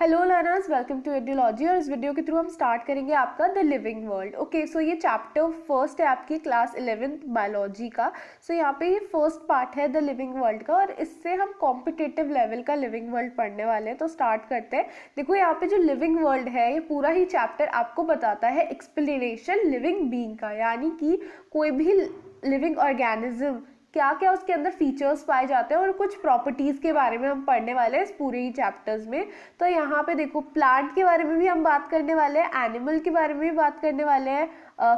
Hello learners welcome to एडियोलॉजी और इस वीडियो के थ्रू हम स्टार्ट करेंगे आपका the living world okay so ये चैप्टर फ़र्स्ट है आपकी क्लास इलेवेंथ बायोलॉजी का. सो so, यहाँ पे ये फ़र्स्ट पार्ट है द लिविंग वर्ल्ड का और इससे हम कॉम्पिटेटिव लेवल का लिविंग वर्ल्ड पढ़ने वाले हैं. तो स्टार्ट करते हैं. देखो यहाँ पे जो लिविंग वर्ल्ड है ये पूरा ही चैप्टर आपको बताता है एक्सप्लेनेशन लिविंग बींग का. यानी कि कोई भी लिविंग ऑर्गेनिज्म क्या क्या उसके अंदर फीचर्स पाए जाते हैं और कुछ प्रॉपर्टीज़ के बारे में हम पढ़ने वाले हैं इस पूरे ही चैप्टर्स में। तो यहाँ पे देखो प्लांट के बारे में भी हम बात करने वाले हैं एनिमल के बारे में भी बात करने वाले हैं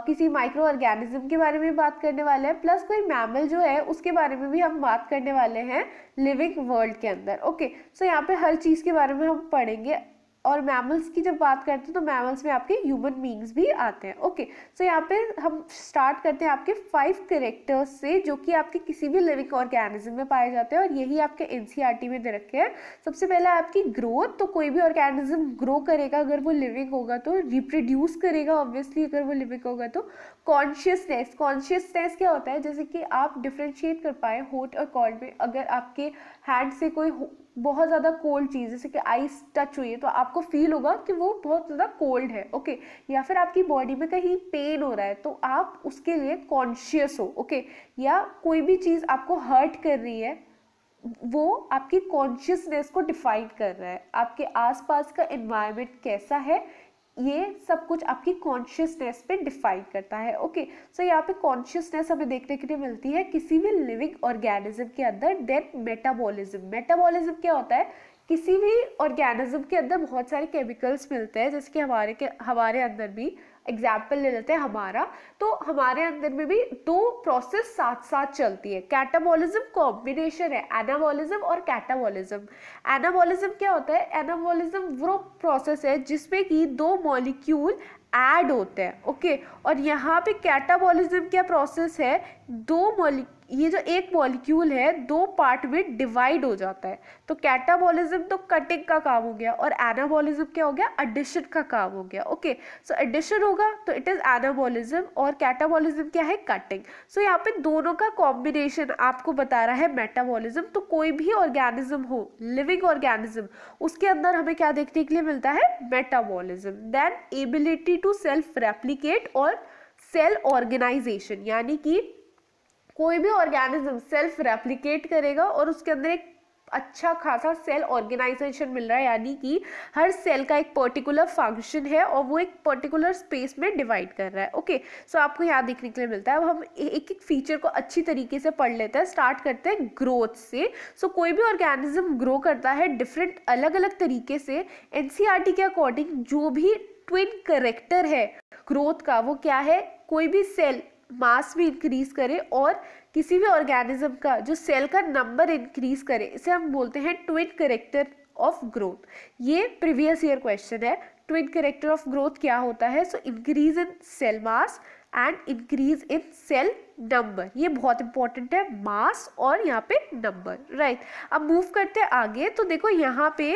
किसी माइक्रो ऑर्गेनिज्म के बारे में बात करने वाले हैं प्लस कोई मैमल जो है, उसके बारे में भी हम बात करने वाले हैं लिविंग वर्ल्ड के अंदर। ओके सो यहाँ पे हर चीज़ के बारे में हम पढ़ेंगे। और मैमल्स की जब बात करते हैं तो मैमल्स में आपके ह्यूमन बींग्स भी आते हैं। ओके सो यहाँ पे हम स्टार्ट करते हैं आपके फाइव करेक्टर्स से, जो कि आपके किसी भी लिविंग ऑर्गेनिज्म में पाए जाते हैं और यही आपके एन e में दे रखे हैं। सबसे पहले आपकी ग्रोथ तो कोई भी ऑर्गेनिज्म ग्रो करेगा, अगर वो लिविंग होगा तो रिप्रोड्यूस करेगा ऑब्वियसली अगर वो लिविंग होगा तो। कॉन्शियसनेस कॉन्शियसनेस क्या होता है? जैसे कि आप डिफ्रेंशिएट कर पाए होट और कॉल्ड में, अगर आपके हैंड से कोई बहुत ज़्यादा कोल्ड चीज़, जैसे कि आइस टच हुई है तो आपको फील होगा कि वो बहुत ज़्यादा कोल्ड है ओके या फिर आपकी बॉडी में कहीं पेन हो रहा है तो आप उसके लिए कॉन्शियस हो ओके या कोई भी चीज़ आपको हर्ट कर रही है, वो आपकी कॉन्शियसनेस को डिफाइन कर रहा है। आपके आसपास का एनवायरनमेंट कैसा है ये सब कुछ आपकी कॉन्शियसनेस पे डिफाइन करता है ओके सो यहाँ पे कॉन्शियसनेस हमें देखने के लिए मिलती है किसी भी लिविंग ऑर्गेनिज्म के अंदर देन मेटाबॉलिज्म मेटाबॉलिज्म क्या होता है? किसी भी ऑर्गेनिज्म के अंदर बहुत सारे केमिकल्स मिलते हैं, जैसे कि हमारे के, हमारे अंदर भी एग्ज़ाम्पल ले लेते हैं हमारा। तो हमारे अंदर में भी दो प्रोसेस साथ साथ चलती है। कैटाबॉलिज्म कॉम्बिनेशन है एनाबॉलिज्म और कैटाबॉलिज्म एनाबॉलिज्म क्या होता है? एनाबॉलिज्म वो प्रोसेस है जिसमें कि दो मॉलिक्यूल ऐड होते हैं ओके और यहाँ पे कैटाबॉलिज्म क्या प्रोसेस है? दो मॉलिक्यूल ये जो एक मॉलिक्यूल है दो पार्ट में डिवाइड हो जाता है। तो कैटाबॉलिज्म तो कटिंग का काम हो गया और एनाबॉलिज्म क्या हो गया? एडिशन का काम हो गया। ओके सो एडिशन होगा तो इट इज़ एनाबॉलिज्म और कैटाबॉलिज्म क्या है? कटिंग सो so, यहाँ पे दोनों का कॉम्बिनेशन आपको बता रहा है मेटाबॉलिज्म तो कोई भी ऑर्गेनिज्म हो लिविंग ऑर्गेनिज्म उसके अंदर हमें क्या देखने के लिए मिलता है? Metabolism then ability to self replicate और सेल ऑर्गेनाइजेशन यानी कि कोई भी ऑर्गेनिज्म सेल्फ रेप्लिकेट करेगा और उसके अंदर एक अच्छा खासा सेल ऑर्गेनाइजेशन मिल रहा है यानी कि हर सेल का एक पर्टिकुलर फ़ंक्शन है और वो एक पर्टिकुलर स्पेस में डिवाइड कर रहा है। ओके सो so, आपको यहाँ देखने के लिए मिलता है। अब हम एक एक फीचर को अच्छी तरीके से पढ़ लेते हैं। स्टार्ट करते हैं ग्रोथ से। सो so, कोई भी ऑर्गेनिज्म ग्रो करता है डिफरेंट अलग अलग तरीके से। एन e के अकॉर्डिंग जो भी ट्विन करेक्टर है ग्रोथ का वो क्या है? कोई भी सेल मास भी इंक्रीज करे और किसी भी ऑर्गेनिज्म का, जो सेल का नंबर इंक्रीज करे, इसे हम बोलते हैं ट्विन करेक्टर ऑफ़ ग्रोथ ये प्रीवियस ईयर क्वेश्चन है. ट्विन करेक्टर ऑफ़ ग्रोथ क्या होता है? So increase in cell mass and increase in cell number ये बहुत इंपॉर्टेंट है मास और यहाँ पे नंबर राइट. अब मूव करते आगे. तो देखो यहाँ पे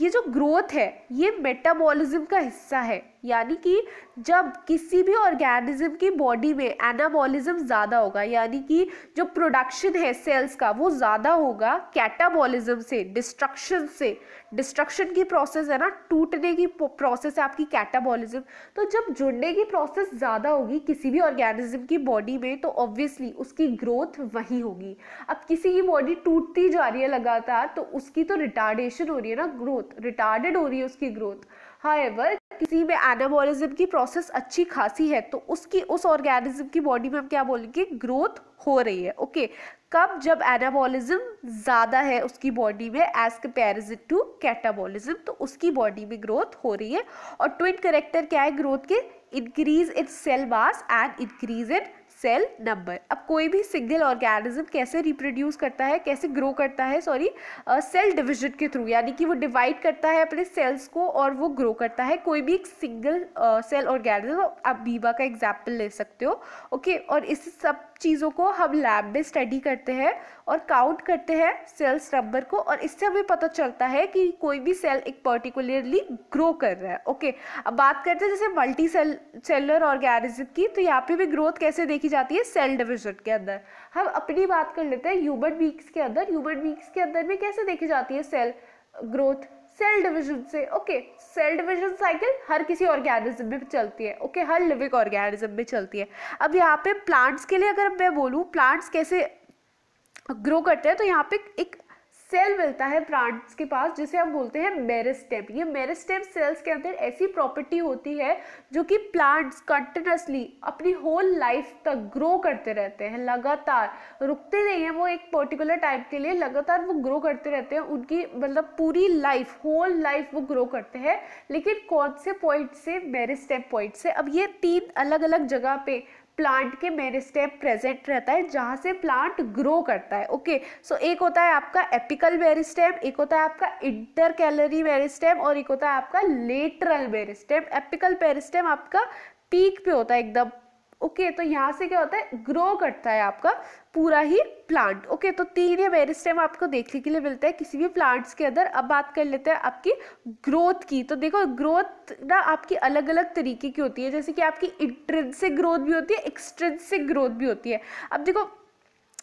ये जो ग्रोथ है, ये मेटाबॉलिज्म का हिस्सा है. यानी कि जब किसी भी ऑर्गेनिज्म की बॉडी में एनाबॉलिज्म ज़्यादा होगा, यानी कि जो प्रोडक्शन है सेल्स का, वो ज़्यादा होगा कैटाबॉलिज्म से, डिस्ट्रक्शन से। डिस्ट्रक्शन की प्रोसेस है ना, टूटने की प्रोसेस है आपकी कैटाबॉलिज्म। तो जब जुड़ने की प्रोसेस ज़्यादा होगी किसी भी ऑर्गेनिज्म की बॉडी में तो ऑब्वियसली उसकी ग्रोथ वही होगी। अब किसी की बॉडी टूटती जा रही है लगातार तो उसकी तो रिटार्डेशन हो रही है ना ग्रोथ रिटार्डेड हो रही है उसकी ग्रोथ हाइवर किसी में एनाबोलिज्म की प्रोसेस अच्छी खासी है तो उसकी, उस ऑर्गेनिज्म की बॉडी में हम क्या बोलेंगे? ग्रोथ हो रही है ओके कब जब एनाबोलिज्म ज़्यादा है उसकी बॉडी में एज कंपेरिजन टू कैटाबॉलिज्म तो उसकी बॉडी में ग्रोथ हो रही है। और ट्विन करेक्टर क्या है? ग्रोथ के increase in cell mass and increase in cell number अब कोई भी सिंगल ऑर्गेनिज्म कैसे रिप्रोड्यूस करता है, कैसे ग्रो करता है सॉरी सेल डिविजन के थ्रू यानी कि वो डिवाइड करता है अपने सेल्स को और वो ग्रो करता है कोई भी एक सिंगल सेल ऑर्गेनिज्म आप बीबा का एग्ज़ाम्पल ले सकते हो ओके okay? और इस सब चीज़ों को हम लैब में स्टडी करते हैं और काउंट करते हैं सेल्स नंबर को और इससे हमें पता चलता है कि कोई भी सेल एक पर्टिकुलरली ग्रो कर रहा है। ओके अब बात करते हैं जैसे मल्टी सेल सेलर ऑर्गेनिज्म की तो यहाँ पे भी ग्रोथ कैसे देखी जाती है? सेल डिविजन के अंदर। हम अपनी बात कर लेते हैं ह्यूमन बीक्स के अंदर। ह्यूमन बीक्स के अंदर भी कैसे देखी जाती है सेल ग्रोथ सेल डिविजन से ओके सेल डिविजन साइकिल हर किसी ऑर्गेनिज्म में चलती है ओके okay? हर लिविंग ऑर्गेनिज्म में चलती है अब यहाँ पे प्लांट्स के लिए अगर मैं बोलूँ प्लांट्स कैसे ग्रो करते हैं तो यहाँ पे एक सेल मिलता है प्लांट्स के पास, जिसे हम बोलते हैं मेरिस्टेम। ये मेरिस्टेम सेल्स के अंदर ऐसी प्रॉपर्टी होती है जो कि प्लांट्स कंटिन्यूसली अपनी होल लाइफ तक ग्रो करते रहते हैं, लगातार। रुकते नहीं हैं वो एक पर्टिकुलर टाइम के लिए, लगातार वो ग्रो करते रहते हैं, उनकी मतलब पूरी लाइफ होल लाइफ वो ग्रो करते हैं। लेकिन कौन से पॉइंट से? मेरिस्टेम पॉइंट से। अब ये तीन अलग अलग जगह पे प्लांट के मेरिस्टेम प्रेजेंट रहता है जहाँ से प्लांट ग्रो करता है ओके? सो so, एक होता है आपका एपिकल मेरिस्टेम एक होता है आपका इंटर कैलरी मेरिस्टेम और एक होता है आपका लेटरल मेरिस्टेम एपिकल पेरिस्टेम आपका पीक पे होता है एकदम। ओके okay, तो यहाँ से क्या होता है? ग्रो करता है आपका पूरा ही प्लांट ओके okay, तो तीन या मेरिस्टेम आपको देखने के लिए मिलता है। किसी भी प्लांट्स के अंदर अब बात कर लेते हैं आपकी ग्रोथ की। तो देखो ग्रोथ ना आपकी अलग अलग तरीके की होती है। जैसे कि आपकी इंट्रेंसिक ग्रोथ भी होती है एक्सट्रेंसिक ग्रोथ भी होती है। अब देखो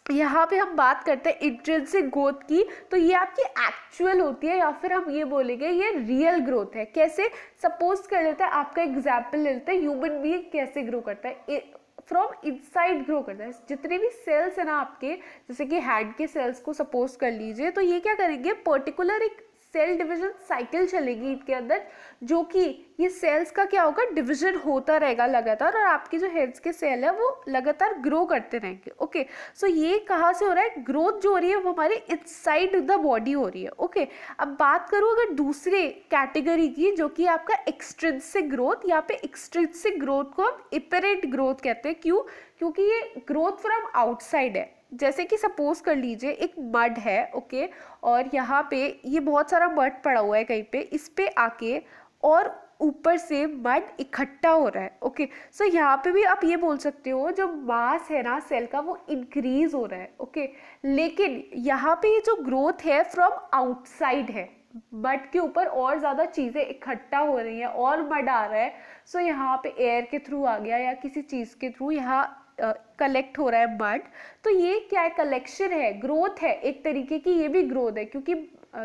यहाँ पे हम बात करते हैं इंट्रेंसिक ग्रोथ की तो ये आपकी एक्चुअल होती है या फिर हम ये बोलेंगे ये रियल ग्रोथ है। कैसे? सपोज़ कर लेते हैं, आपका एग्ज़ाम्पल ले लेते हैं ह्यूमन बींग कैसे ग्रो करता है? फ्रॉम इनसाइड ग्रो करता है। जितने भी सेल्स हैं ना आपके, जैसे कि हैंड के सेल्स को सपोज़ कर लीजिए तो ये क्या करेंगे? पर्टिकुलर एक सेल डिवीज़न साइकिल चलेगी इनके अंदर, जो कि ये सेल्स का क्या होगा, डिवीज़न होता रहेगा लगातार और आपकी जो हेड्स के सेल है वो लगातार ग्रो करते रहेंगे। ओके, सो ये कहाँ से हो रहा है? ग्रोथ जो हो रही है वो हमारे इनसाइड द बॉडी हो रही है। ओके, अब बात करूँ अगर दूसरे कैटेगरी की, जो कि आपका एक्सट्रेंसिक ग्रोथ यहाँ पे एक्सट्रेंसिक ग्रोथ को हम इपरेट ग्रोथ कहते हैं। क्यों? क्योंकि ये ग्रोथ फ्रॉम आउटसाइड है। जैसे कि सपोज़ कर लीजिए एक मड है ओके और यहाँ पे ये बहुत सारा मड पड़ा हुआ है कहीं पे। इस पे आके और ऊपर से मड इकट्ठा हो रहा है ओके सो यहाँ पे भी आप ये बोल सकते हो जो मास है ना सेल का वो इंक्रीज हो रहा है ओके लेकिन यहाँ पे ये जो ग्रोथ है फ्रॉम आउटसाइड है मड के ऊपर और ज़्यादा चीज़ें इकट्ठा हो रही हैं और मड आ रहा है। सो so, यहाँ पे एयर के थ्रू आ गया या किसी चीज़ के थ्रू यहाँ कलेक्ट हो रहा है मड तो ये क्या है? कलेक्शन है ग्रोथ है एक तरीके की, ये भी ग्रोथ है क्योंकि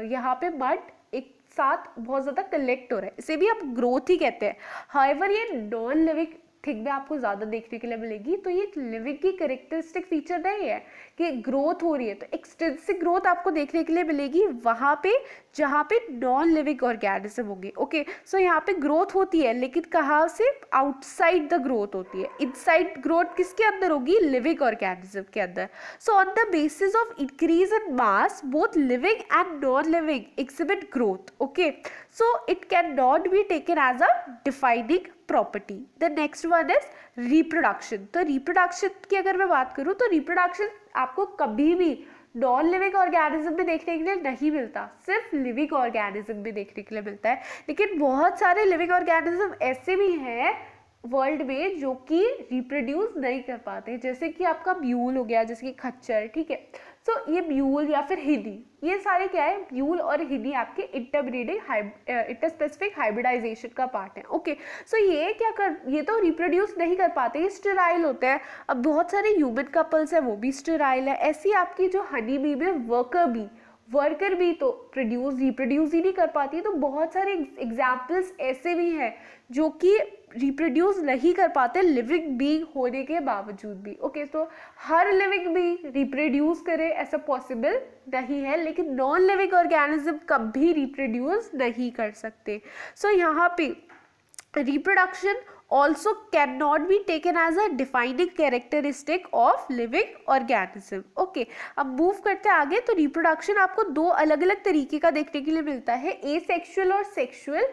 यहाँ पे मड एक साथ बहुत ज़्यादा कलेक्ट हो रहा है। इसे भी आप ग्रोथ ही कहते हैं। हाइवर ये नॉन लिविंग थिंग में आपको ज़्यादा देखने के लिए मिलेगी। तो ये लिविंग की करेक्टरिस्टिक फीचर नहीं है कि ग्रोथ हो रही है तो एक्सटेंसिव ग्रोथ आपको देखने के लिए मिलेगी वहाँ पे, जहाँ पे नॉन लिविंग ऑर्गेनिज्म होंगे ओके सो यहाँ पे ग्रोथ होती है, लेकिन कहाँ से? आउटसाइड द ग्रोथ होती है। इनसाइड ग्रोथ किसके अंदर होगी? लिविंग ऑर्गेनिज्म के अंदर। So on the basis of increase in mass both living and non living exhibit growth okay so it can not be taken as a defining property the next one is reproduction तो reproduction की अगर मैं बात करूँ तो reproduction आपको कभी भी नॉन लिविंग ऑर्गेनिज्म में देखने के लिए नहीं मिलता। सिर्फ़ लिविंग ऑर्गेनिज्म में देखने के लिए मिलता है। लेकिन बहुत सारे लिविंग ऑर्गेनिज्म ऐसे भी हैं वर्ल्ड में जो कि रिप्रोड्यूस नहीं कर पाते। जैसे कि आपका म्यूल हो गया, जैसे कि खच्चर, ठीक है? सो so, ये म्यूल या फिर हिदी ये सारे क्या है? म्यूल और हिदी आपके इंटरब्रीडिंग इंटर स्पेसिफिक हाइब्रिडाइजेशन का पार्ट है। ओके okay, सो so, ये क्या कर ये तो रिप्रोड्यूस नहीं कर पाते ये स्टेराइल होते हैं। अब बहुत सारे ह्यूमन कपल्स हैं वो भी स्टेराइल है। ऐसी आपकी जो हनी बी में वर्कर बी वर्कर भी तो प्रोड्यूस रिप्रोड्यूस ही नहीं कर पाती तो बहुत सारे एग्जाम्पल्स ऐसे भी हैं जो कि रिप्रोड्यूस नहीं कर पाते लिविंग बींग होने के बावजूद भी। ओके okay, तो हर लिविंग बींग रिप्रोड्यूस करे ऐसा पॉसिबल नहीं है लेकिन नॉन लिविंग ऑर्गेनिज्म कभी रिप्रोड्यूस नहीं कर सकते। सो so, यहाँ पे reproduction also cannot be taken as a defining characteristic of living organism. Okay, अब मूव करते आगे तो रिप्रोडक्शन आपको दो अलग अलग तरीके का देखने के लिए मिलता है। ए सेक्शुअल और सेक्शुअल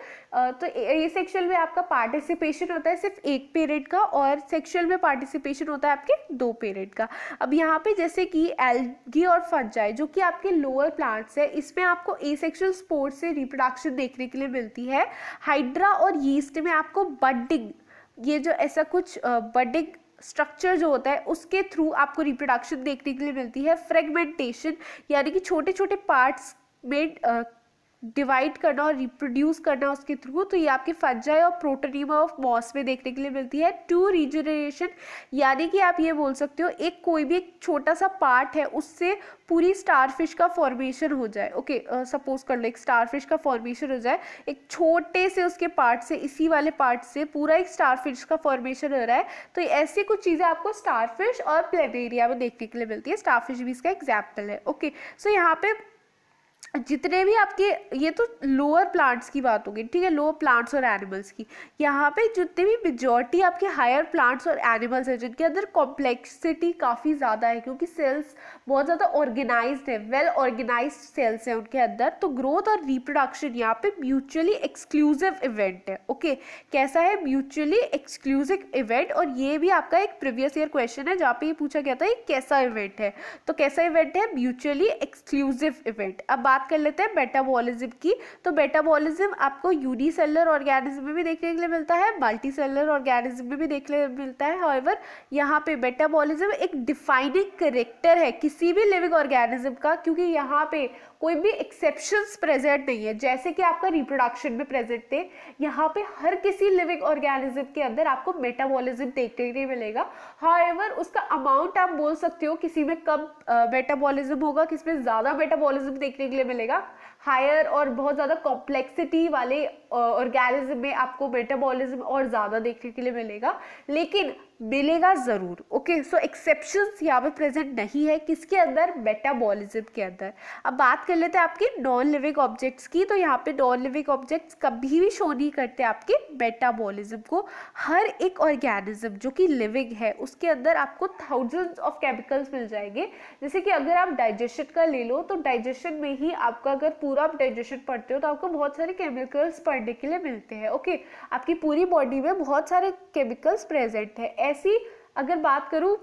तो ए सेक्शुअल में आपका पार्टिसिपेशन होता है सिर्फ़ एक पीरियड का और सेक्शुअल में पार्टिसिपेशन होता है आपके दो पीरियड का। अब यहाँ पे जैसे कि एल्गी और फंजाई जो कि आपके लोअर प्लांट्स है इसमें आपको ए सेक्शुअल स्पोर्ट से रिप्रोडक्शन देखने के लिए मिलती है। हाइड्रा और यीस्ट में आपको बडिंग ये जो ऐसा कुछ बडिंग स्ट्रक्चर जो होता है, उसके थ्रू आपको रिप्रोडक्शन देखने के लिए मिलती है। फ्रेगमेंटेशन यानी कि छोटे छोटे पार्ट्स में डिवाइड करना और रिप्रोड्यूस करना उसके थ्रू तो ये आपके फंजाई और प्रोटोनिमा ऑफ़ मॉस में देखने के लिए मिलती है। टू रिजनरेशन यानी कि आप ये बोल सकते हो, एक कोई भी एक छोटा सा पार्ट है, उससे पूरी स्टारफिश का फॉर्मेशन हो जाए। ओके सपोज़ कर लो, एक स्टारफिश का फॉर्मेशन हो जाए, एक छोटे से उसके पार्ट से, इसी वाले पार्ट से पूरा एक स्टारफिश का फॉर्मेशन हो रहा है तो ऐसी कुछ चीज़ें आपको स्टारफिश और प्लेनेरिया में देखने के लिए मिलती है। स्टारफिश भी इसका एग्ज़ाम्पल है। ओके सो यहाँ पे जितने भी आपके, ये तो लोअर प्लांट्स की बात होगी, ठीक है? लोअर प्लांट्स और एनिमल्स की। यहाँ पे जितने भी मेजॉरिटी आपके हायर प्लांट्स और एनिमल्स हैं, जिनके अंदर कॉम्प्लेक्सिटी काफ़ी ज़्यादा है, क्योंकि सेल्स बहुत ज़्यादा ऑर्गेनाइज्ड है वेल ऑर्गेनाइज सेल्स हैं उनके अंदर तो ग्रोथ और रिप्रोडक्शन यहाँ पे म्यूचुअली एक्सक्लूसिव इवेंट है ओके कैसा है? म्यूचुअली एक्सक्लूसिव इवेंट और ये भी आपका एक प्रीवियस ईयर क्वेश्चन है, जहाँ पे ये पूछा गया था, ये कैसा इवेंट है? तो कैसा इवेंट है? म्यूचुअली एक्सक्लूसिव इवेंट अब बात कर लेते हैं मेटाबॉलिज्म की। तो मेटाबॉलिज्म आपको यूनिसेलर ऑर्गेनिज्म में भी देखने के लिए मिलता है मल्टी सेलर ऑर्गेनिज्म में भी देखने के लिए मिलता है। हाउएवर यहाँ पे मेटाबॉलिज्म एक डिफाइनिंग करेक्टर है किसी भी लिविंग ऑर्गेनिज्म का, क्योंकि यहाँ पे कोई भी एक्सेप्शंस प्रेजेंट नहीं है। जैसे कि आपका रिप्रोडक्शन में प्रेजेंट थे, यहाँ पे हर किसी लिविंग ऑर्गेनिज्म के अंदर आपको मेटाबॉलिज्म देखने के लिए मिलेगा। हाउएवर उसका अमाउंट आप बोल सकते हो, किसी में कम मेटाबॉलिज्म होगा, किसी में ज़्यादा मेटाबॉलिज्म देखने के लिए मिलेगा। हायर और बहुत ज़्यादा कॉम्प्लेक्सिटी वाले ऑर्गेनिज्म में आपको मेटाबॉलिज्म और ज़्यादा देखने के लिए मिलेगा। लेकिन मिलेगा ज़रूर ओके सो एक्सेप्शन यहाँ पे प्रेजेंट नहीं है, किसके अंदर? मेटाबॉलिज्म के अंदर। अब बात कर लेते हैं आपके नॉन लिविंग ऑब्जेक्ट्स की तो यहाँ पे नॉन लिविंग ऑब्जेक्ट्स कभी भी शो नहीं करते आपके मेटाबॉलिज्म को। हर एक ऑर्गेनिज्म जो कि लिविंग है, उसके अंदर आपको थाउजेंड्स ऑफ़ केमिकल्स मिल जाएँगे। जैसे कि अगर आप डाइजेशन का ले लो तो डाइजेशन में ही आपका अगर पूरा आप डाइजेशन पढ़ते हो तो आपको बहुत सारे केमिकल्स पढ़ने के लिए मिलते हैं ओके आपकी पूरी बॉडी में बहुत सारे केमिकल्स प्रेजेंट है। ऐसी अगर बात करूँ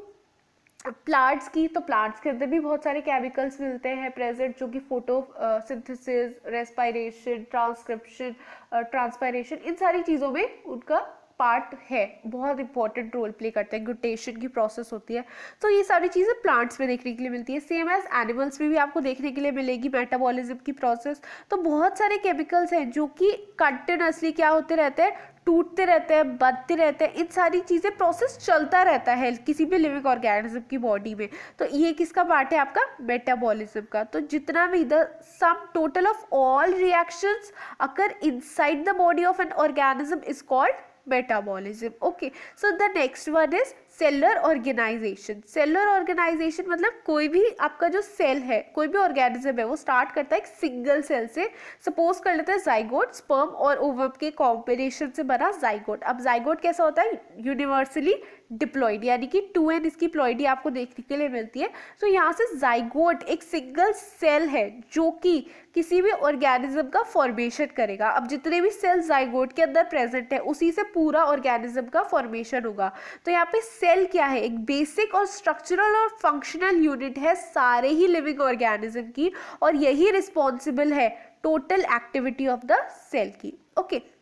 प्लांट्स की तो प्लांट्स के अंदर भी बहुत सारे केमिकल्स मिलते हैं प्रेजेंट जो कि photosynthesis respiration transcription transpiration इन सारी चीज़ों में उनका पार्ट है। बहुत इंपॉर्टेंट रोल प्ले करते हैं ग्लूटेशन की प्रोसेस होती है। तो ये सारी चीज़ें प्लांट्स में देखने के लिए मिलती है। सेम एज एनिमल्स में भी आपको देखने के लिए मिलेगी मेटाबॉलिज्म की प्रोसेस तो बहुत सारे केमिकल्स हैं जो कि कंटिन्यूसली क्या होते रहते हैं टूटते रहते हैं बदते रहते हैं, इन सारी चीज़ें प्रोसेस चलता रहता है किसी भी लिविंग ऑर्गेनिज्म की बॉडी में। तो ये किसका पार्ट है आपका? मेटाबॉलिज्म का। तो जितना भी the sum total of all reactions occur inside the body of an organism is called metabolism okay so the next one is cellular organization. Cellular organization मतलब कोई भी आपका जो सेल है, कोई भी ऑर्गेनिज्म है, वो स्टार्ट करता है एक सिंगल सेल से। सपोज़ कर लेते हैं जाइगोट, स्पर्म और ओवम के कॉम्बिनेशन से बना जाइगोट। अब जाइगोट कैसा होता है? यूनिवर्सली डिप्लॉइड यानी कि टू एन इसकी प्लॉइडी आपको देखने के लिए मिलती है। तो यहाँ से जाइगोट एक सिंगल सेल है, जो कि किसी भी ऑर्गेनिज्म का फॉर्मेशन करेगा। अब जितने भी सेल जाइगोट के अंदर प्रेजेंट है, उसी से पूरा ऑर्गेनिज्म का फॉर्मेशन होगा। तो यहाँ पे सेल क्या है? एक बेसिक और स्ट्रक्चरल और फंक्शनल यूनिट है, सारे ही लिविंग ऑर्गेनिज्म की, और यही रिस्पॉन्सिबल है total activity of the cell की। Okay okay.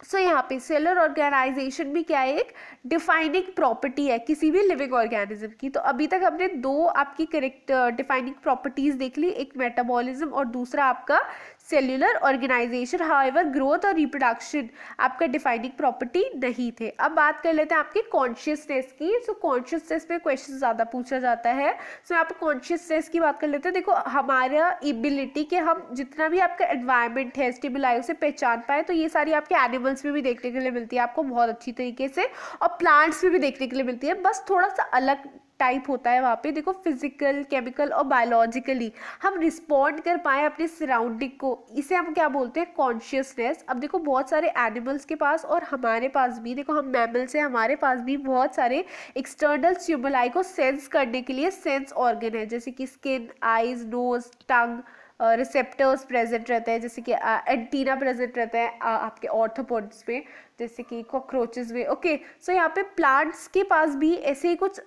सो so, यहाँ पे सेलर ऑर्गेनाइजेशन भी क्या है? एक डिफाइनिंग प्रॉपर्टी है किसी भी लिविंग ऑर्गेनिज्म की। तो अभी तक हमने दो आपकी करेक्ट डिफाइनिंग प्रॉपर्टीज़ देख ली एक मेटाबॉलिज्म और दूसरा आपका सेल्यूलर ऑर्गेनाइजेशन हाउएवर ग्रोथ और रिप्रोडक्शन आपका डिफाइनिंग प्रॉपर्टी नहीं थे। अब बात कर लेते हैं आपके कॉन्शियसनेस की। सो कॉन्शियसनेस पे क्वेश्चन ज़्यादा पूछा जाता है। सो so, पर कॉन्शियसनेस की बात कर लेते हैं। देखो हमारा एबिलिटी के हम जितना भी आपका एनवायरमेंट है स्टेबिलाई उसे पहचान पाए तो ये सारी आपके एनिमल्स में भी देखने के लिए मिलती है। आपको बहुत अच्छी तरीके से और प्लांट्स में भी देखने के लिए मिलती है। बस थोड़ा सा अलग टाइप होता है वहाँ पे। देखो फ़िज़िकल केमिकल और बायोलॉजिकली हम रिस्पॉन्ड कर पाए अपने सराउंडिंग को। इसे हम क्या बोलते हैं? कॉन्शियसनेस अब देखो, बहुत सारे एनिमल्स के पास और हमारे पास भी, देखो, हम मैमल्स हैं, हमारे पास भी बहुत सारे एक्सटर्नल स्यूमलाई को सेंस करने के लिए सेंस ऑर्गन है। जैसे कि skin eyes nose tongue receptors present रहते हैं। जैसे कि एंटीना प्रेजेंट रहता है आपके ऑर्थोपोड्स में, जैसे कि कॉकरोचेस में। ओके सो यहाँ पे प्लांट्स के पास भी ऐसे ही कुछ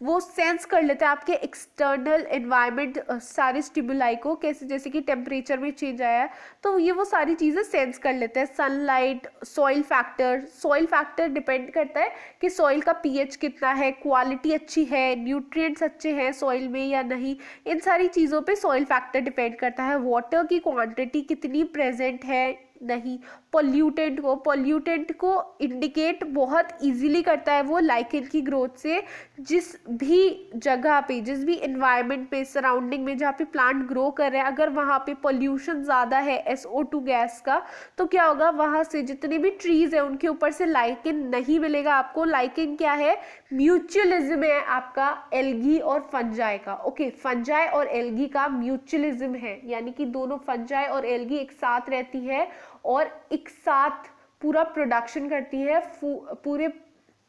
वो सेंस कर लेते हैं आपके एक्सटर्नल एनवायरनमेंट सारे स्टिमुलाई को, कैसे जैसे कि टेम्परेचर में चेंज आया है तो ये वो सारी चीज़ें सेंस कर लेते हैं। Sunlight soil factor soil factor depend करता है कि सॉइल का पीएच कितना है क्वालिटी अच्छी है न्यूट्रिएंट्स अच्छे हैं सॉइल में या नहीं, इन सारी चीज़ों पे सॉइल फैक्टर डिपेंड करता है। वाटर की क्वांटिटी कितनी प्रेजेंट है, नहीं पोल्यूटेंट को पोल्यूटेंट को इंडिकेट बहुत इजीली करता है वो लाइकन की ग्रोथ से। जिस भी जगह पे, जिस भी इन्वायरमेंट पे सराउंडिंग में जहाँ पे प्लांट ग्रो कर रहे हैं, अगर वहाँ पे पोल्यूशन ज़्यादा है एस ओ टू गैस का तो क्या होगा? वहाँ से जितने भी ट्रीज है, उनके ऊपर से लाइकिन नहीं मिलेगा आपको। लाइकिन क्या है? म्यूचुअलिज्म है आपका एलगी और फंजाई का। ओके फंजाई और एलगी का म्यूचुअलिज्म है। यानी कि दोनों फंजाई और एलगी एक साथ रहती है और एक साथ पूरा प्रोडक्शन करती है पूरे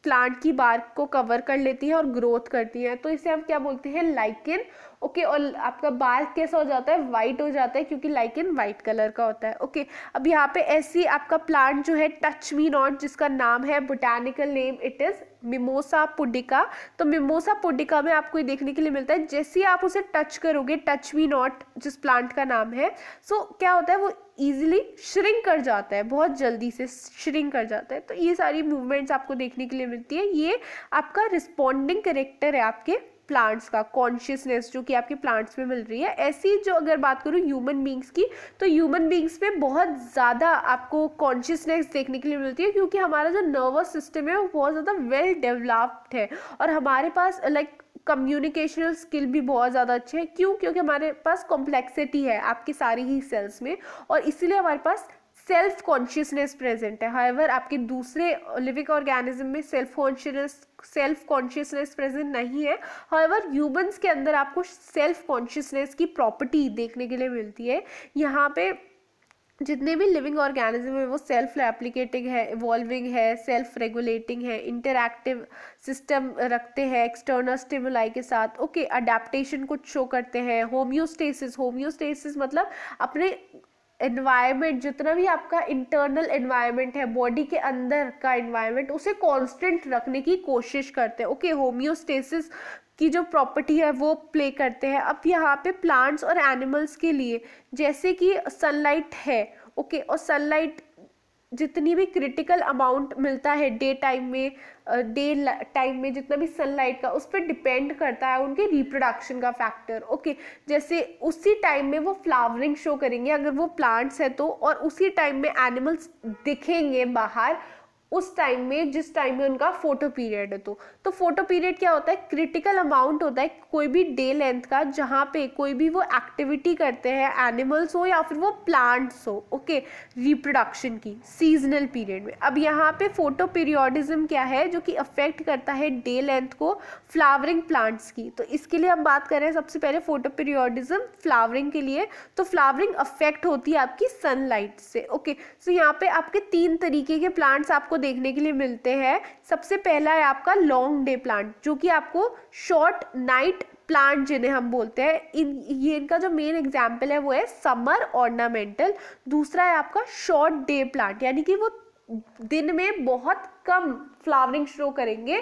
प्लांट की बार्क को कवर कर लेती है और ग्रोथ करती है। तो इसे हम क्या बोलते हैं? लाइकिन ओके और आपका बार्क कैसा हो जाता है? वाइट हो जाता है, क्योंकि लाइकिन वाइट कलर का होता है। ओके अब यहाँ पे ऐसी आपका प्लांट जो है टच मी नॉट जिसका नाम है botanical name it is mimosa pudica तो मिमोसा पुडिका में आपको ये देखने के लिए मिलता है जैसे ही आप उसे टच करोगे टच मी नॉट जिस प्लांट का नाम है सो so, क्या होता है वो ईजिली श्रिंक कर जाता है बहुत जल्दी से श्रिंक कर जाता है तो ये सारी मूवमेंट्स आपको देखने के लिए मिलती है ये आपका रिस्पॉन्डिंग करेक्टर है आपके प्लांट्स का कॉन्शियसनेस जो कि आपके प्लांट्स में मिल रही है, ऐसी जो अगर बात करूँ ह्यूमन बींग्स की तो ह्यूमन बींग्स में बहुत ज़्यादा आपको कॉन्शियसनेस देखने के लिए मिलती है क्योंकि हमारा जो नर्वस सिस्टम है, वो बहुत ज़्यादा वेल डेवलप्ड है और हमारे पास लाइक कम्युनिकेशनल स्किल भी बहुत ज़्यादा अच्छे हैं। क्यों? क्योंकि हमारे पास कॉम्प्लेक्सिटी है आपके सारी ही सेल्स में और इसीलिए हमारे पास सेल्फ कॉन्शियसनेस प्रेजेंट है. हाइवर आपके दूसरे लिविंग ऑर्गेनिज्म में self consciousness self consciousness present नहीं है. हाइवर ह्यूमंस के अंदर आपको सेल्फ कॉन्शियसनेस की प्रॉपर्टी देखने के लिए मिलती है. यहाँ पे जितने भी लिविंग ऑर्गेनिज्म है वो सेल्फ एप्लीकेटिंग है इवॉल्विंग है सेल्फ रेगुलेटिंग है इंटरक्टिव सिस्टम रखते हैं एक्सटर्नल स्टिमुलाई के साथ. ओके okay, अडेप्टेशन कुछ शो करते हैं. होम्योस्टेसिस होम्योस्टेसिस मतलब अपने एनवायरनमेंट जितना भी आपका इंटरनल एनवायरनमेंट है बॉडी के अंदर का एनवायरनमेंट उसे कांस्टेंट रखने की कोशिश करते हैं। ओके होम्योस्टेसिस की जो प्रॉपर्टी है, वो प्ले करते हैं। अब यहाँ पे प्लांट्स और एनिमल्स के लिए, जैसे कि सनलाइट है ओके और सनलाइट जितनी भी क्रिटिकल अमाउंट मिलता है डे टाइम में डे टाइम में जितना भी सनलाइट का, उस पर डिपेंड करता है उनके रिप्रोडक्शन का फैक्टर ओके जैसे उसी टाइम में वो फ्लावरिंग शो करेंगे, अगर वो प्लांट्स हैं तो और उसी टाइम में एनिमल्स दिखेंगे बाहर उस टाइम में, जिस टाइम में उनका फ़ोटो पीरियड है तो। तो फ़ोटो पीरियड क्या होता है? क्रिटिकल अमाउंट होता है कोई भी डे लेंथ का, जहाँ पे कोई भी वो एक्टिविटी करते हैं एनिमल्स हो या फिर वो प्लांट्स हो ओके रिप्रोडक्शन की सीजनल पीरियड में। अब यहाँ पे फ़ोटो पीरियोडिज्म क्या है? जो कि अफेक्ट करता है डे लेंथ को फ्लावरिंग प्लांट्स की। तो इसके लिए हम बात कर रहे हैं सबसे पहले फ़ोटो पीरियोडिज्म फ्लावरिंग के लिए। तो फ्लावरिंग अफेक्ट होती है आपकी सनलाइट से ओके सो यहाँ पे आपके तीन तरीके के प्लांट्स आपको देखने के लिए मिलते हैं। सबसे पहला है आपका लॉन्ग डे प्लांट जो कि आपको शॉर्ट नाइट प्लांट जिन्हें हम बोलते हैं, इन, ये इनका जो मेन एग्ज़ाम्पल है वो है समर ऑर्नामेंटल दूसरा है आपका शॉर्ट डे प्लांट यानी कि वो दिन में बहुत कम फ्लावरिंग शो करेंगे,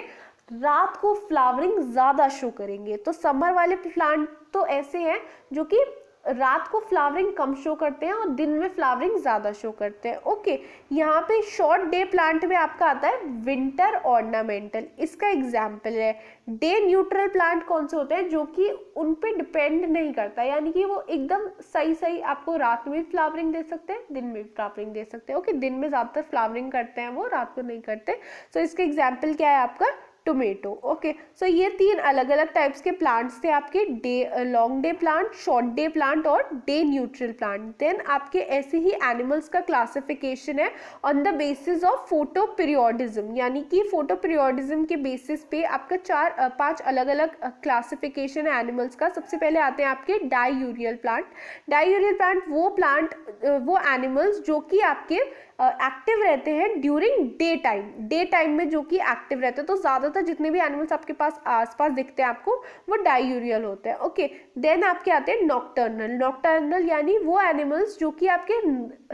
रात को फ्लावरिंग ज़्यादा शो करेंगे। तो समर वाले प्लांट तो ऐसे हैं, जो कि रात को फ्लावरिंग कम शो करते हैं और दिन में फ्लावरिंग ज़्यादा शो करते हैं। ओके यहाँ पे शॉर्ट डे प्लांट में आपका आता है विंटर ऑर्नामेंटल। इसका एग्ज़ाम्पल है डे न्यूट्रल प्लांट कौन से होते हैं जो कि उन पे डिपेंड नहीं करता यानी कि वो एकदम सही सही आपको रात में भी फ्लावरिंग दे सकते हैं दिन में भी फ्लावरिंग दे सकते हैं। ओके दिन में ज़्यादातर फ्लावरिंग करते हैं वो रात को नहीं करते। सो so, इसका एग्ज़ाम्पल क्या है आपका? टोमेटो ओके सो ये तीन अलग अलग टाइप्स के प्लांट्स थे आपके day long day plant short day plant और डे न्यूट्रल प्लांट देन आपके ऐसे ही एनिमल्स का क्लासिफिकेशन है on the basis of photoperiodism यानी कि फ़ोटो पीरियोडिज्म के बेसिस पे आपका चार uh, पाँच अलग अलग क्लासिफिकेशन है एनिमल्स का. सबसे पहले आते हैं आपके diurnal plant diurnal plant वो प्लांट uh, वो एनिमल्स जो कि आपके एक्टिव रहते हैं during day time day time में जो कि एक्टिव रहते हैं तो ज़्यादातर जितने भी एनिमल्स आपके पास आसपास दिखते हैं आपको, वो डायूरियल होते हैं. ओके देन आपके आते हैं नॉक्टर्नल नॉक्टर्नल यानी वो एनिमल्स जो कि आपके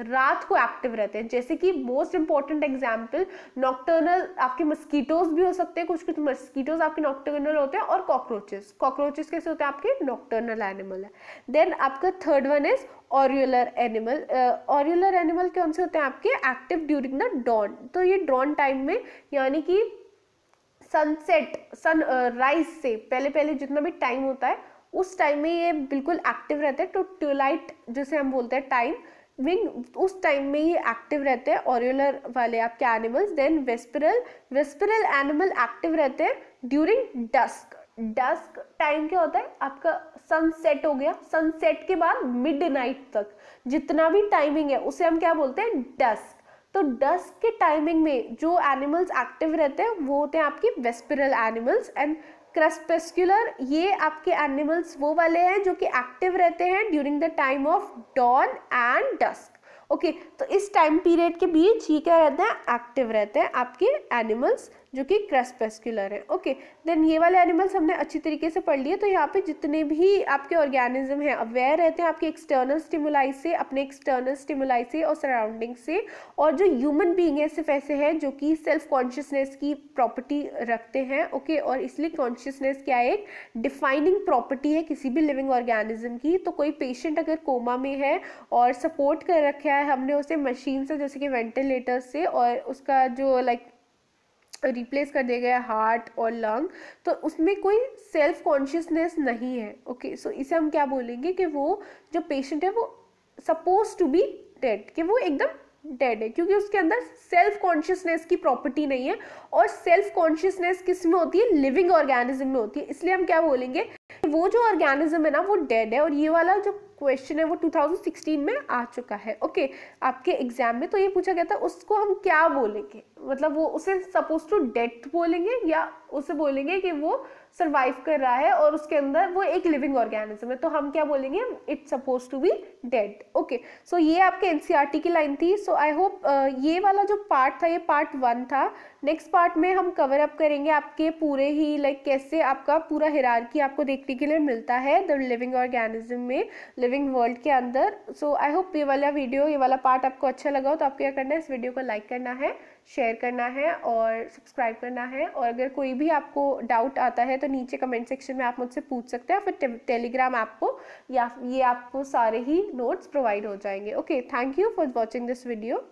रात को एक्टिव रहते हैं. जैसे कि मोस्ट इंपॉर्टेंट एग्ज़ाम्पल नॉक्टर्नल आपके मस्कीटोज भी हो सकते हैं कुछ कुछ मस्कीटोज आपके नॉक्टर्नल होते हैं और कॉकरोचेस कॉकरोचेस कैसे होते हैं? आपके नॉक्टर्नल एनिमल है. देन आपका third one is auroral animal auroral animal कौन से होते हैं आपके? Active during the dawn. तो ये ड्रॉन टाइम में, यानी कि सनसेट, सन राइज से पहले पहले जितना भी टाइम होता है, उस टाइम में ये बिल्कुल एक्टिव रहते हैं। तो ट्यूलाइट जिसे हम बोलते हैं, टाइम विंग, उस टाइम में ये एक्टिव रहते हैं ऑरियुलर वाले आपके animals. Then vesperal vesperal animal active रहते हैं ड्यूरिंग डस्क। डस्क टाइम क्या होता है? आपका सनसेट हो गया। सनसेट के बाद मिड नाइट तक। जितना भी टाइमिंग है, उसे हम क्या बोलते हैं? डस्क तो डस्क के टाइमिंग में जो एनिमल्स एक्टिव रहते हैं, वो होते हैं आपके वेस्पिरल एनिमल्स एंड क्रस्पेस्कुलर ये आपके एनिमल्स वो वाले हैं जो कि एक्टिव रहते हैं during the time of dawn and dusk okay तो इस टाइम पीरियड के बीच ये क्या रहते हैं? एक्टिव रहते हैं आपके एनिमल्स जो कि क्रस्पेस्कुलर है। ओके देन ये वाले एनिमल्स हमने अच्छी तरीके से पढ़ लिए तो यहाँ पे जितने भी आपके ऑर्गेनिज्म हैं अवेयर रहते हैं आपके एक्सटर्नल स्टिमुलाई से, अपने एक्सटर्नल स्टिमुलाई से और सराउंडिंग से, और जो ह्यूमन बींग है सिर्फ़ ऐसे हैं जो कि सेल्फ कॉन्शियसनेस की प्रॉपर्टी रखते हैं ओके और इसलिए कॉन्शियसनेस क्या है? एक डिफाइनिंग प्रॉपर्टी है किसी भी लिविंग ऑर्गेनिज्म की। तो कोई पेशेंट अगर कोमा में है और सपोर्ट कर रखा है हमने उसे मशीन से, जैसे कि वेंटिलेटर से, और उसका जो लाइक रिप्लेस कर दिया गया हार्ट और लंग तो उसमें कोई सेल्फ कॉन्शियसनेस नहीं है ओके सो इसे हम क्या बोलेंगे कि वो जो पेशेंट है वो सपोज़ टू बी डेड कि वो एकदम डेड है, क्योंकि उसके अंदर सेल्फ कॉन्शियसनेस की प्रॉपर्टी नहीं है और सेल्फ कॉन्शियसनेस किसमें होती है? लिविंग ऑर्गेनिज्म में होती है। इसलिए हम क्या बोलेंगे वो जो ऑर्गेनिज्म है ना, वो डेड है और ये वाला जो क्वेश्चन है वो 2016 में आ चुका है। ओके okay, आपके एग्ज़ाम में तो ये पूछा गया था उसको हम क्या बोलेंगे? मतलब वो उसे सपोज़ टू डेथ बोलेंगे या उसे बोलेंगे कि वो सर्वाइव कर रहा है और उसके अंदर वो एक लिविंग ऑर्गेनिज्म है। तो हम क्या बोलेंगे? It's suppose to be dead okay so ये आपके एनसीईआरटी e की लाइन थी। सो आई होप ये वाला जो पार्ट था ये पार्ट वन था। नेक्स्ट पार्ट में हम कवर अप करेंगे आपके पूरे ही लाइक like, कैसे आपका पूरा हिरारकी आपको देखने के लिए मिलता है द लिविंग ऑर्गेनिज्म में। लिविंग वर्ल्ड के अंदर। सो आई होप ये वाला वीडियो ये वाला पार्ट आपको अच्छा लगा हो तो आपको क्या करना है, इस वीडियो को लाइक करना है शेयर करना है और सब्सक्राइब करना है। और अगर कोई भी आपको डाउट आता है तो नीचे कमेंट सेक्शन में आप मुझसे पूछ सकते हैं फिर टेलीग्राम ऐप को या ये आपको सारे ही नोट्स प्रोवाइड हो जाएँगे। Okay thank you for watching this video